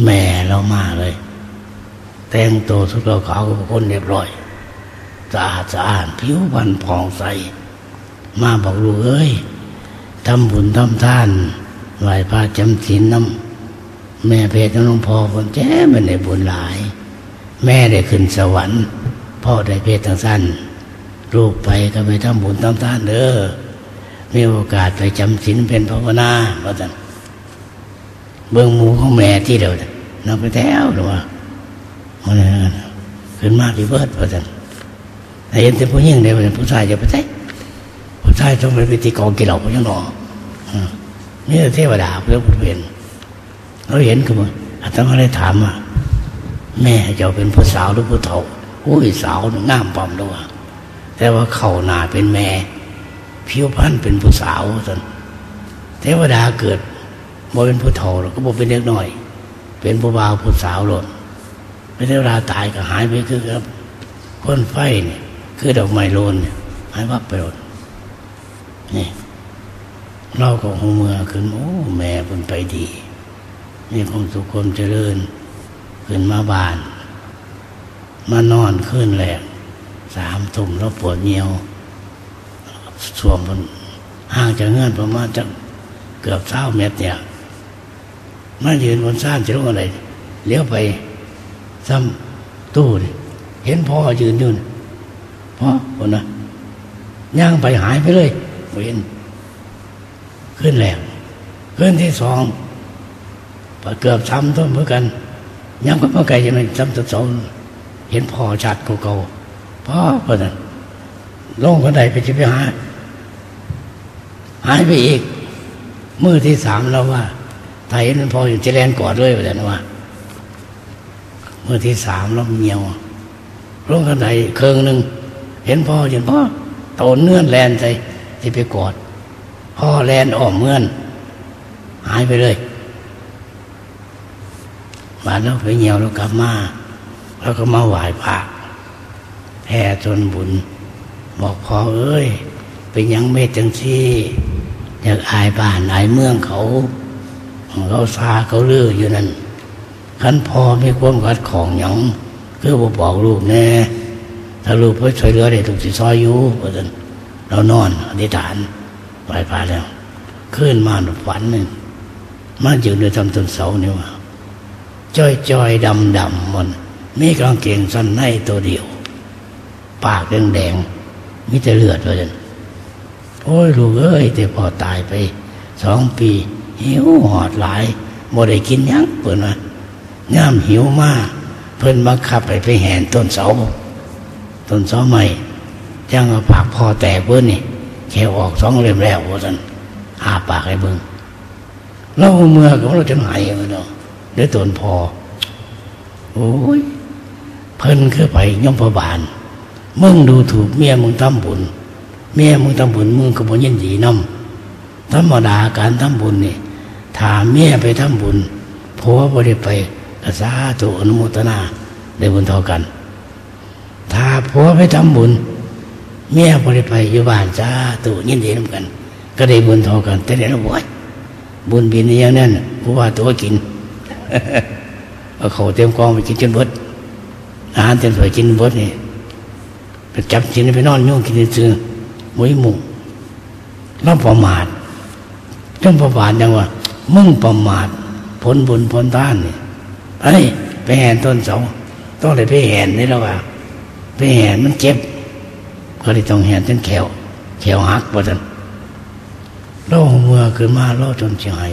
แม่เรามาเลย แต่งตัวสุดเราขาวกับคนเรียบร้อยสะอาดสะอาดผิวพรรณผ่องใส มาบอกลูกเอ้ยทำบุญทำทานไหวพระจำศีลน้ำแม่เพชรน้องพ่อคนแจ้ไม่ได้บุญหลาย แม่ได้ขึ้นสวรรค์พ่อได้เพชรทั้งสั้น ลูกไปก็ไปทำบุญทำทานเด้อมีโอกาสไปจำศีลเป็นภาวนาว่าจันเบื้องหมูของแม่ที่เดียวน่ะนำไปแถวหรือว่ามันขึ้นมาที่เบิดว่าจันแต่เห็นแต่ผู้หญิงเดียวเป็นผู้ชายจะไปใช่ผู้ชายต้องไปตีกองกี่เหล่ายังหนออืมนี่เทวดาเพื่อผู้เป็นเราเห็นคือมันอาตมาได้ถามว่าแม่จ้าเป็นผู้สาวหรือผู้เฒ่าโอ้ยสาวงามปอมด้วย แต่ว่าเข่าหนาเป็นแม่ผิวพรรณเป็นผู้สาวสันเทวดาเกิดบ่เป็นผู้เฒ่าหรอกก็บ่เป็นเด็กน้อย เป็นผู้บ่าวผู้สาวหล่นเป็นเทวดาตายก็หายไปคือครับคนไฟเนี่ยคือดอกไม้โลนเนี่ยหายวับไปหมดนี่เราก็หงเมือขึ้นโอ้แม่เป็นไปดีมีความสุขความเจริญ ขึ้นมาบาน มานอนขึ้นแหลก สามทุ่มแล้วปวดเงียวสวมบนห่างจากเงื่อนประมาณจะเกือบเท่าเมตรเนี่ยมายืนบนซ่านจะรู้อะไรเลี้ยวไปซ้ำตู้ดิเห็นพ่อยืนอยู่น่ะพ่อคนนะย่างไปหายไปเลยเห็นขึ้นแหลกขึ้นที่สองเกือบซ้ำต้นเหมือนกันยังก็มาไกลยังไงซ้ำตัวสองเห็นพ่อชัดเก่าๆ พ่อคนนั้นลงคนใดไปจะไปหา หายไปอีก มือที่สามแล้วว่า ไทยนั้นพออยู่จะแลนกอดด้วยแบบนั้นว่ามือที่สามแล้วเมียวลงคนใดเคืองหนึ่งเห็นพ่อเห็นพ่อโตเนื่อนแลนใจที่ไปกอด พ่อแลนอ้อมเมื่อน หายไปเลยบาดแล้วไปเหี่ยวแล้วกลับมา แล้วก็มาไหว้พระ แห่จนบุญ บอกพ่อเอ้ย เป็นยังเมตจังซี่อยากอายบ้านอายเมืองเขาเขาซาเขาเลืออยู่นั่นขันพอมีความกัดของหยังคือบอกบอกลูกแน่ถ้าลูกเพื่อช่วยเหลือได้ถูกสิซอยอยู่เพราะฉะนั้นเรานอนอธิษฐานไหวพระแล้วขึ้นมาหนุฝันหนึ่งมาอยู่ในทำต้นเสาเนี่ว่าจ้อยจ้อยดำดำมันมีกางเกงสั้นในตัวเดียว ปากแดงแดงๆมีแต่เลือดว่าจันโอ้ยลูกเอ้ยแต่พอตายไปสองปี หิวหอดหลายบ่ได้กินยังเปิ่นว่าย่ามหิวมาก เพิ่นบังคับไปไปแหนต้นเสาต้นเสาใหม่จังเอาปากพอแตกเบิ้นนี่แค่ออกสองเล่มแล้วว่าจันอาปากให้เบิ้งเราเมื่อกับเราจะหายเลยเนาะเดี๋ยวตนพอ โอ้ย เพิ่นคือไปย่อมพบาล มึงดูถูกเมียมึงทำบุญเมียมึงทำบุญมึงก็บ่ยินดีน้ำธรรมดาการทำบุญนี่ถ้าเมียไปทำบุญผัวบ่ได้ไปกสาธุอนุโมทนาได้บุญเท่ากัน ถ้าผัวไปทำบุญ เมียบ่ได้ไปอยู่บ้านสาธุยินดีน้ำกัน ก็ได้บุญเท่ากัน แต่เดี๋ยวเราบ่อยบุญบินอย่างนั้นผู้ว่าตัวกินเอาเขาเต็มกองไปกินจนเบิดอาหารเต็มถ้วยกินเบิดนี่ ไปจับกินไปนอนโยงกินซื้อมวยหมูเราประมาทจนประมาทยังว่า มึงประมาทผลบุญผลทานนี่ไปไปแหนต้นเสาต้องเลยไปแหนนี่แล้วว่าไปแหนมันเจ็บก็เลยต้องแหนจนแขวแขวหักว่าจันเราเมื่อขึ้นมาเราจนเฉย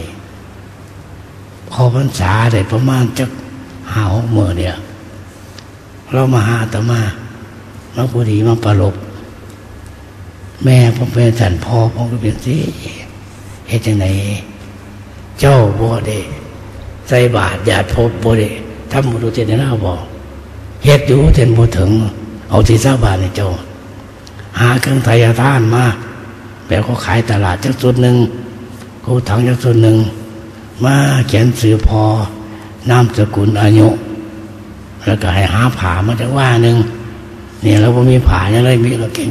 พอพรรษาได้ประมาณจักห้าหกเมื่อเนี่ยเรามาหาอาตมา มาพอดีมาประลบ แม่ผมเป็นสันพ่อผมก็เป็นสิเฮ็ดจังไหนเจ้าบ่ได้ใส่บาตรญาติพบบ่ได้ทำบุญเจตนาบอกเฮ็ดอยู่เทนบ่ถึง เอาที่สาบานในเจ้า หาเครื่องไทยทานมาแบบเขาขายตลาดจักส่วนหนึ่งเขาถังจักส่วนหนึ่งมาเขียนสื่อพอนามสกุลอายุ แล้วก็ให้หาผ่ามาจากว่าหนึ่ง เนี่ยเราไ่มีผ่าอย่างไรมีเราเก่ง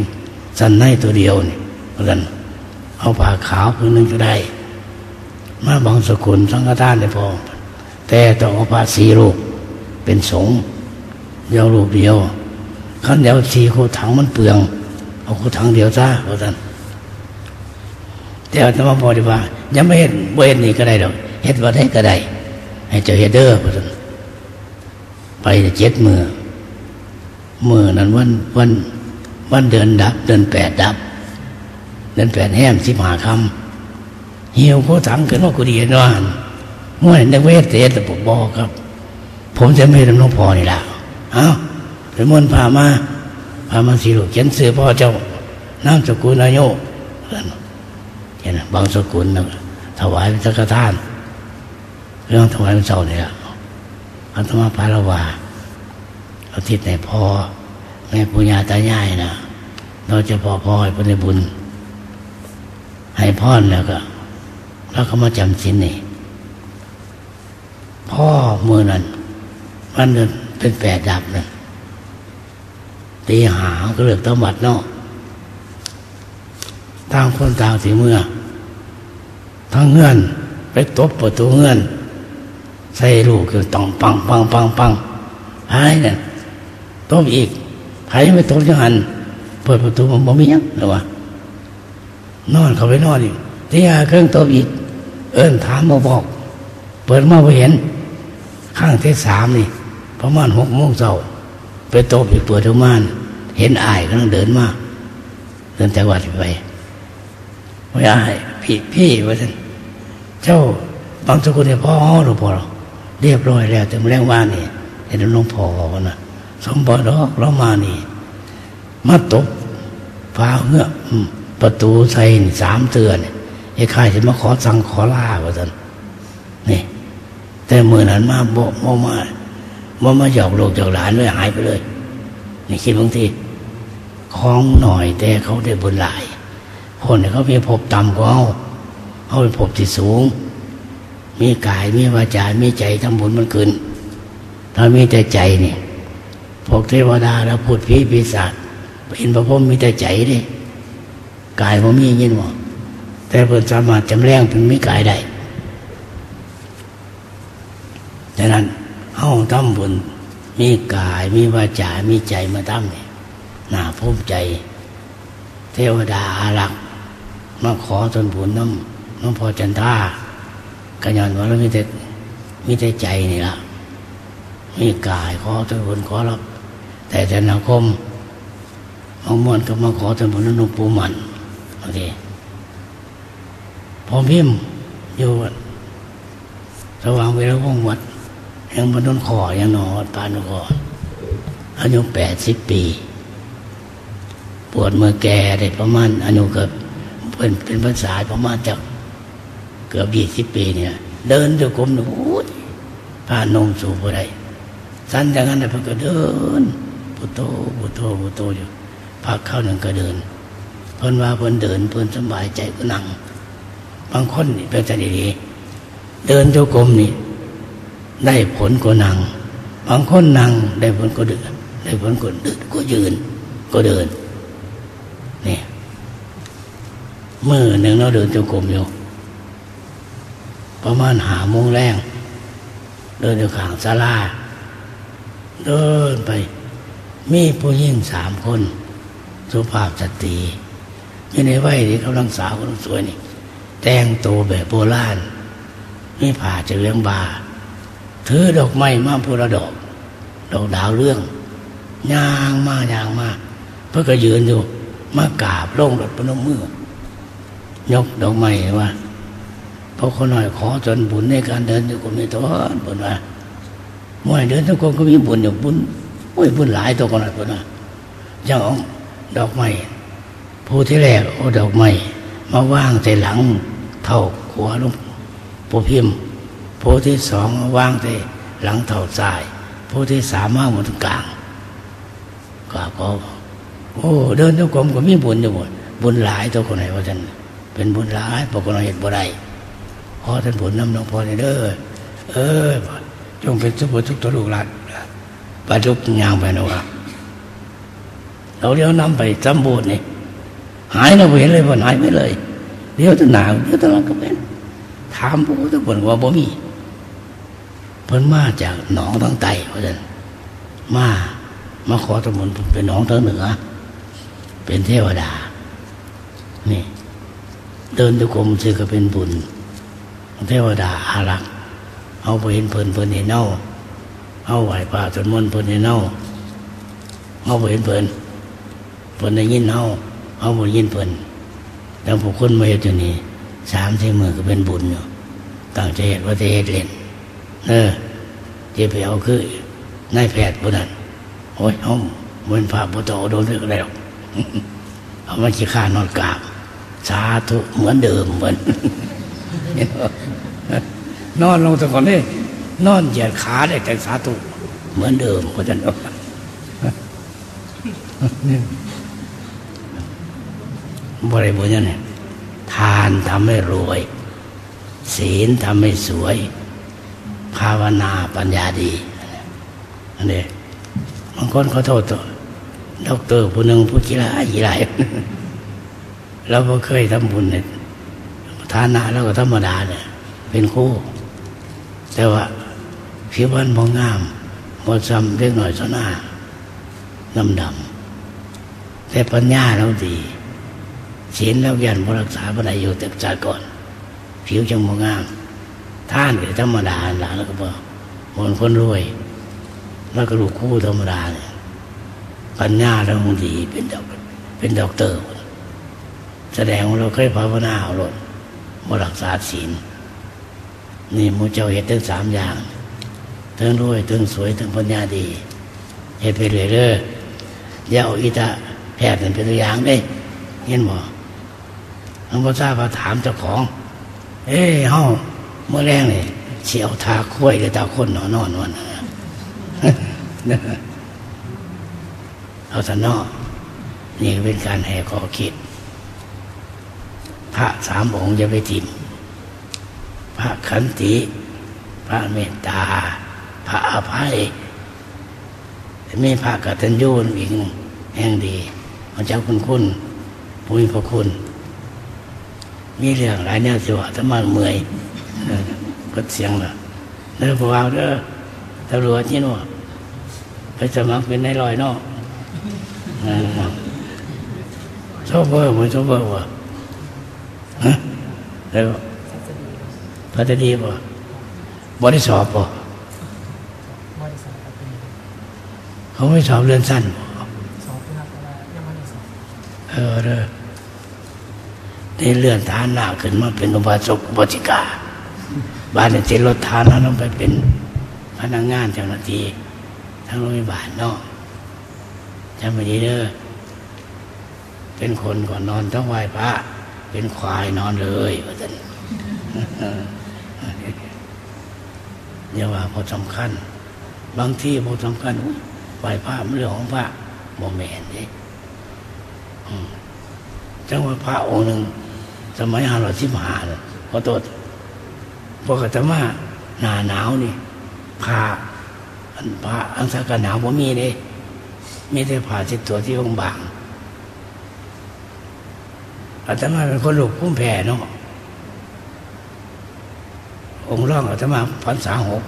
สันในตัวเดียวนี่เพราะนั้นเอาผ่าขาวพื้นหนึ่งก็ได้มาบางสกุลสังฆทานได้พอ แต่ต้องเอาผ้าสีรูปเป็นสงเดียวรูปเดียวขั้นเดียวสี่คูถังมันเปลือง เอาโคถังเดียวซะเพราะนั้นแต่อาตมบอดีว่ายังไม่เห็นเวนนี่ก็ได้ดอกเห็ดว่าได้ก็ได้ ให้เจ้าเฮดเดอร์เพราะนั้นไปเจ็ดมือ เมื่อนั้นวันวันวันเดือนดับ เดือนแปดดับ เดือนแปดแห้มสิบหาคำเหี่ยวโคถังเกิดว่ากูดีนอนเมื่อนักเวทเทศผมบอกครับ ผมจะไม่ทำน้องพอนี่ละเอ้าเป็นมนพามาพามาสีลูกเขียนเสือพ่อเจ้าน้ำสกุลนายโยเห็นบางสกุลนะถวายเป็นสักทาน เรื่องถวายเป็นเสาเนี่ยอัตมาพาลวา เอาทิศในพ่อแม่ปุญญาตายายนะเราจะพอพ่อให้พระในบุญ ให้พ่อแล้วก็แล้วก็มาจำสินนี่พ่อมือนั้นวันเดือนเป็นแปดดับนะตีหาก็เลือกตำวัดเนาะต่างคนต่างสีเมื่อทั้งเงื่อนไปตบประตูเงื่อนใส่ลูกคือต้องปังปังปังปังหายเนี่ย ตบอีกหายไม่ตบจังหันเปิดประตูมันบ่มียังหรอวะนอนเขาไปนอนอีกตีหาเครื่องตบอีก เอิ้นถามมาบอก เปิดมาไปเห็น ข้างที่สามนี่ประมาณหกโมงเช้าไปโต๊ะไปเปิดทุกมานเห็นอายกำลังเดินมาเดินจากวัดไปไม่อายพี่พี่ว่าท่านเจ้าบางสกุลเนี่ยพ่อหรือพ่อเราเรียบร้อยแล้วแต่เมื่อวานนี่เห็นหลวงพ่อนะ สมบัติเรามานี่ มาตบฟ้าเงือกประตูใส่สามเตือนไอ้ข้าจะมาขอสั่งขอลาว่าท่านนี่ แต่มือนั้นมาโบมมาบ่มาหยอกลูกหยอกหลานเลยหายไปเลย นี่คิดบางทีคล้องหน่อยแต่เขาได้บุญหลาย คนเนี่ยเขามีภพต่ำกว่าเขาเขาเป็นภพที่สูง มีกายมีวาจามีใจทำบุญมันขึ้นถ้ามีแต่ใจเนี่ย พวกเทวดาแล้วพูดผีปีศาจเป็นพระพุทธมีแต่ใจดิกายมันมียินหมดแต่เพิ่นสามารถจำแรงเป็นมีกายได้ดังนั้นเฮาทำบุญมีกายมีวาจา มีใจมาทำเนี่ยน่าภูมิใจ เทวดาอารักษ์มาขอตนบุญน้ำน้ำพอจันทากัญญาณว่าเรามีแต่มีแต่ใจนี่ละมีกายขอตนบุญขอรับ แต่แต่นาคมมองมวนก็มาขอตนบุญน้ำหลวงปู่มันโอเคพอพิมพ์อยู่ระหว่างเวลาว่องวัดยังบนต้นคอยังนอนปานคออายุแปดสิบปี ปวดเมื่อแก่ได้ประมาณอายุเกือบเป็นเป็นภาษาประมาณจากเกือบยี่สิบปีเนี่ย เดินด้วยกลมดูผ่านนมสู่ผู้ใดสั้นจากนั้นเพิ่งก็เดิน พุทโธพุทโธพุทโธอยู่พักเข้าหนึ่งก็เดินเพิ่นว่าเพิ่นเดินเพิ่นสบายใจก็นั่งบางคนนี่เป็นใจดีเดินโยกลมนี่ได้ผลก็นั่งบางคนนั่งได้ผลก็เดินได้ผลก็เดินก็ยืน ก็เดินนี่เมื่อหนึ่งเราเดินจงกรมอยู่ประมาณหาโมงแรงเดินอยู่ข้างศาลาเดินไป มีผู้หญิงสามคน สุภาพสตรีมีในวัยที่กำลังสาวกำลังสวยนี่ แต่งตัวแบบโบราณมีผ่าจะเลี้ยงบาถือดอกไม้มาพูระดอก ดอกดาวเรื่องยางมายางมาเพื่อก็ยืนอยู่ มากราบลงรถปนมมือยกดอกไม้ว่าพราะคนหน่อยขอจนบุญในการเดินอยู่กับมีตัวบุญว่าเมื่อเดินทุกคนก็มีบุญอยู่บุญ โอ้ยบุญหลายตัวคนหน่อยบุญว่าจะเอาดอกไม้ผู้ที่แรกเอาดอกไม้มาว่างใส่หลังเท่าหัวลุงผู้พิมพ์ผู้ที่สองว่างที่หลังเท่าทรายผู้ที่สามว่างหมดกลางก็ก็โอ้เดินทุกคนก็มีบุญอยู่หมดบุญหลายตัวคนไหนว่าท่านเป็นบุญหลายปกติเห็นบ่ได้พอท่านผลน้ำหลวงพ่อเด้อเออจงเป็นสุภทุกตัวลูกหลาน ปาจุกยางไปนะวะเราเดี๋ยวนำไปจำบูดนี่หายเราเห็นเลยว่าหายไม่เลยเดี๋ยวจะหนาวเดี๋ยวจะร้อนก็เป็นถามพระพุทธบนว่าบ่มีเพิ่นมาจากหนองทั้งไตเพราะฉะนั้นมามาขอสมุนเป็นหนองทางเหนือ เป็นเทวดา นี่ เดินทุกรมซื้อก็เป็นบุญ เทวดาอารักษ์เอาไปเห็นเพลินเพลินเห็นเน่า เอาไหวป่าสวดมนต์เพลินเห็นเน่าเอาไปเห็นเพลินเพลินได้ยินเน่าเอาไปยินเพลินแต่ผู้คนมาเห็นอยู่นี่สามสี่มือก็เป็นบุญอยู่ต่างใจเหตุว่าจะเหตุเล่นเออจะไปเอาคือนายแพทย์พวกนั้นโอ้ยเอาเหมือนพระพุทธโอโดนเรื่องอะไรหรอกเอามาขี้ข้านอนกราบสาธุเหมือนเดิมเหมือนนอนลงแต่ก่อนนี่ นอนเหยียดขาได้แต่สาธุเหมือนเดิมก็จะนอนบริบูรณ์เนี่ยทานทำให้รวย ศีลทำให้สวย ภาวนาปัญญาดีอันนี้บางคนเขาโทษตัวด็อกเตอร์ผู้หนึ่งผู้กีฬาอีไรเราก็เคยทำบุญเนี่ยฐานะแล้วก็ธรรมดาเนี่ยเป็นคู่ แต่ว่า ผิวพรรณมองงามหมดซ้ำเล็กหน่อยสหน้าดำดำแต่ปัญญาเราดีศีลแล้วยันบรักษาบันไดอยู่แต่จากก่อน ผิวจังมองงามท่านก็ธรรมดาหลานแล้วก็บอกมนคนรวย แล้วก็ลูกคู่ธรรมดาเนี่ยปัญญาเราดีเป็นดอกเป็นดอกเตอร์ แสดงว่าเราเคยภาวนาเอาหลดบรักษาศีลนี่มูเจ้าเห็ดทั้งสามอย่าง ทั้งรวยทั้งสวยทั้งปัญญาดีเห็ดไปเรื่อยเรื่อยอย่าเอาอิตาแพทย์เป็นตัวอย่างได้เห็นบ่หลวงพ่อทราบว่าถามเจ้าของ เอ้เฮาเมื่อแรงนี่เฉียวทาคุ้ยหรือตาคนนอนนอนวันเอาสนอนี่เป็นการแห่ขอคิด พระสามองค์จะไปทิมพระขันติ พระเมตตา พระอภัยมีพระกตัญญูอีกแห่งดีพระเจ้าคุณคุณผู้มีพระคุณ มีเรื่องหลายแนวสิวะถ้ามาเมื่อยก็เสียงละเด้อพวกเราเด้อตำรวจที่นู่นไปสมัครเป็นนายลอยนอกโชเฟอร์เหมือนโชเฟอร์วะฮะแล้วพัฒดีป่ะบริสอบป่ะ เขาไม่สอบเรือนสั้นป่ะเออเด้อนี่เลื่อนฐานหน้าขึ้นมาเป็นอุบาสกอุบาสิกาบ้านเนี่ยจะลดฐานแล้วต้องไปเป็นพนักงานเจ้าหน้าที่ทั้งโรงพยาบาลเนาะจำไม่ดีเด้อเป็นคนก่อนนอนต้องไหว้พระ เป็นควายนอนเลยว่าท่านอย่าว่าพอสำคัญ บางที่พอสำคัญ ไหว้พระเรื่องของพระโมเมนต์นี่จังว่าพระองค์หนึ่งสมัยหาร้อยสิบหาเลยพอตัวพอกตมาหนาหนาวนี่ผ้าอันผ้าอันสักหนาวบ่มีเลยมีแต่ผ้าเช็ดตัวที่บางบางอาตมาเป็นคนลูกพุ่มแผ่เนาะองค์ร่องอาตมาพันษาหก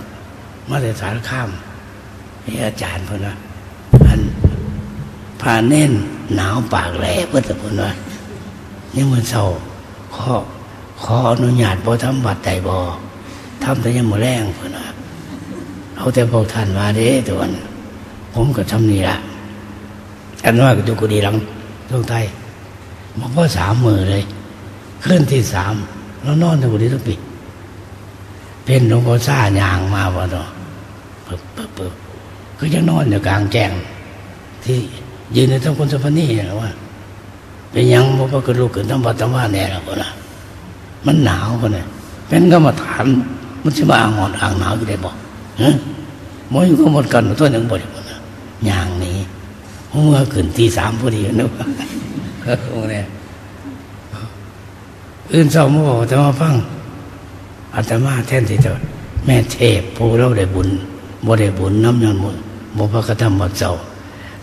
มาแต่สารข้าม นี่อาจารย์พื่อนะอันผ่าเน้นหนาวปากแหลเพื่อนแต่เพื่อนว่านี่มันเศร้าขอขออนุญาตบ่ทำบัตรใจบ่ทำแต่ยังมือแรงพนว่าเอาแต่พวกท่านมาเด้ตัวนั้นผมก็ทำนี่ละอันว่าก็ดูกุดีหลังตรงไทยบอกว่าสามมือเลยขึ้นที่สามแล้วนอนในกุดีทุกปีเป็นหลวงพ่อซ่ายางมาบ่เนาะปึ๊บปึ๊บปึ๊บ ก็ยังนอนอยู่กลางแจ้ง ที่ยืนในทั้งคนสพนี่นะว่า เป็นยังบอกว่ากระลูกขึ้นทั้งบัดทั้งว่าแน่แล้วคนนะมันหนาวคนน่ะเป็นกรรมฐานมันจะมาอ่างหอนอ่างหนาวอยู่ได้บอกฮะมอยก็หมดกันตัวหนึ่งบ่ได้คนนะอย่างนี้เมื่อขึ้นที่สามพอดีนึกว่าโอ้เนี่ยอื่นเศร้ามาบอกแต่มาฟังอาตมาแท่นที่จะแม่เทพผู้เราได้บุญ บ่ได้บุญน้ำยนต์มุนบ่พระกระทำบัดเจ้า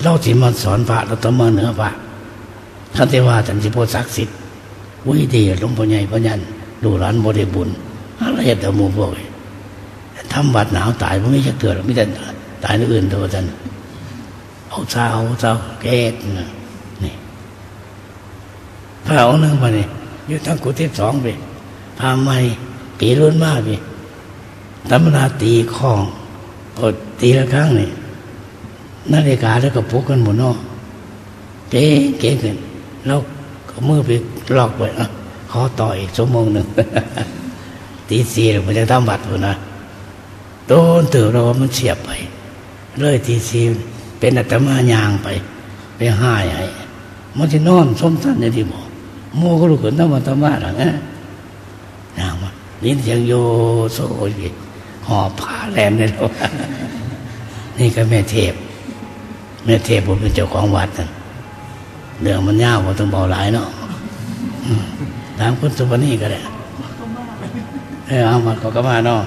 เราที่มาสอนพระเราต้องมาเหนือพระท่านเทว่าท่านสิโพศักดิ์สิทธิ์วิดีหลวงพ่อใหญ่พ่อยันดูร้านบ่ได้บุญอะไรเหตุแต่หมู่พวกทำบัดหนาวตายไม่ใช่เกิดไม่แต่ตายในอื่นตัวท่านเอาเช้าเอาเช้าเกตนะนี่พระองค์หนึงมาเนี่ยอยู่ทั้งกุฏิสองไปพาใหม่ปีรุ่นมากไปธรรมดาตีข้อง พอตีละครั้งนี่นาฬิกาแล้วก็ปลุกกันหมดเนาะเก๋เก๋ขึ้นแล้วก็มือไปลอกไปอะขอต่ออีกชั่วโมงหนึ่งตีสี่เราจะทำบัตรพุ่นะโดนตื่นเราว่ามันเสียบไปเลยตีสี่เป็นอัตมายางไป ไปห้ายให้มันจะนอนสมสันในที่หมอโมก็รู้ขึ้นต้องมาทำบ้านหรอนะนางมาลิ้นเสียงโยโซย หอบผ้าแลมเลยแล้วนี่ก็แม่เทพ แม่เทพผมเป็นเจ้าของวัดนั่นเดืองมันยาวผมต้องเบาหลายเนาะถามคุณสุวรรณีก็ได้
เลย
เออเอามาเขาก็มาเนาะ